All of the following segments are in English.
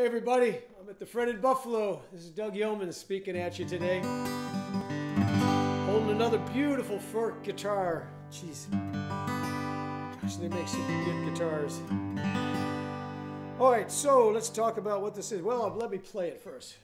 Hey everybody, I'm at the Fretted Buffalo. This is Doug Yeomans speaking at you today. Holding another beautiful Furch guitar. Jeez. Gosh, they make some good guitars. All right, so let's talk about what this is. Well, let me play it first.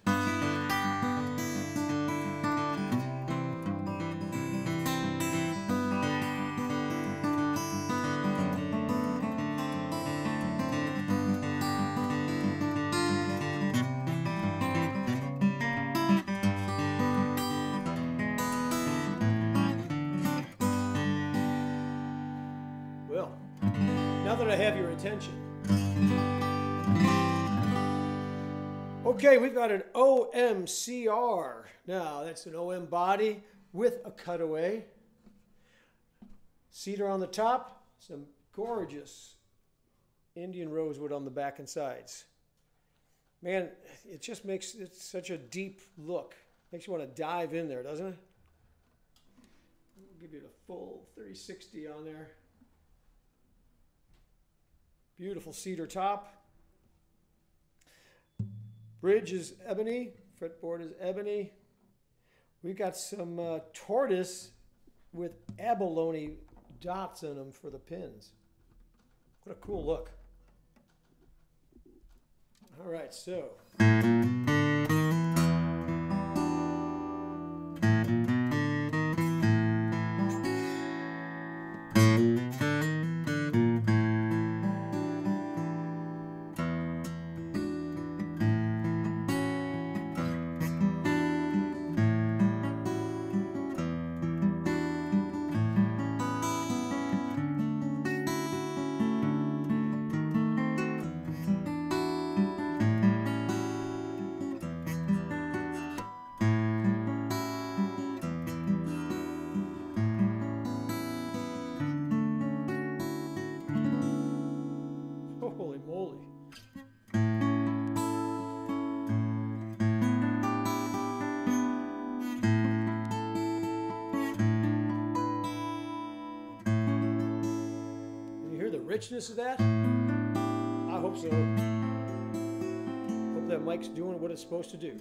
Now that I have your attention. Okay, we've got an OMCR. Now, that's an OM body with a cutaway. Cedar on the top, some gorgeous Indian rosewood on the back and sides. Man, it just makes it such a deep look. Makes you want to dive in there, doesn't it? I'll give you the full 360 on there. Beautiful cedar top. Bridge is ebony. Fretboard is ebony. We've got some uh, tortoise with abalone dots in them for the pins. What a cool look. All right, so. Richness of that? I hope so. Hope that mic's doing what it's supposed to do.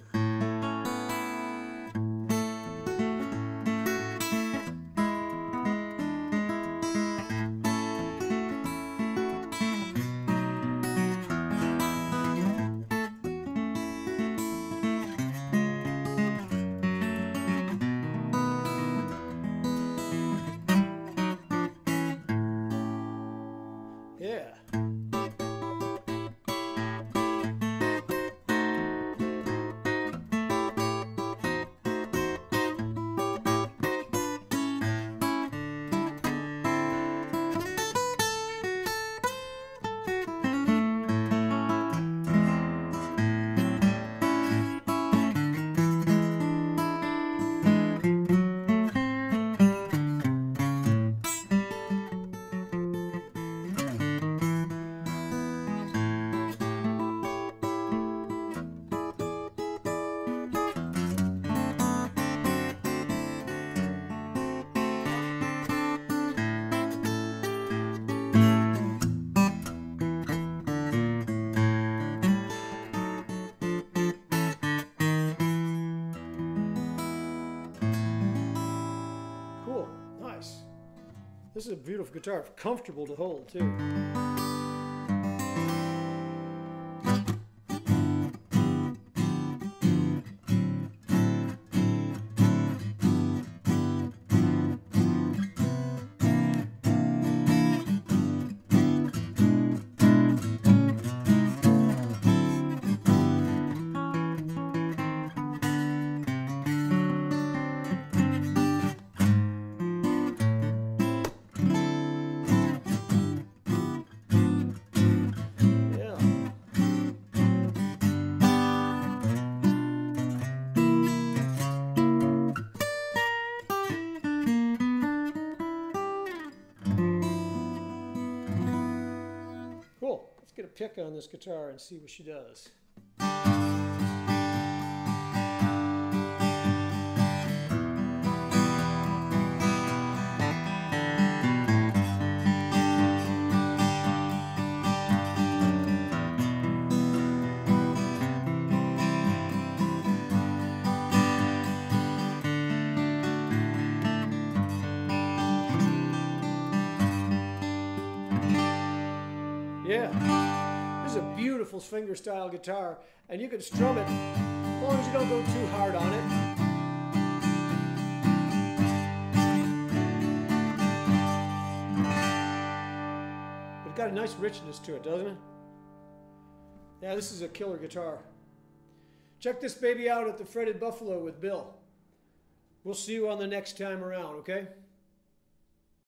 This is a beautiful guitar. Comfortable to hold, too. pick on this guitar and see what she does. Yeah. Beautiful finger style guitar, and you can strum it as long as you don't go too hard on it. But it got a nice richness to it, doesn't it? Yeah, this is a killer guitar. Check this baby out at the Fretted Buffalo with Bill. We'll see you on the next time around, okay?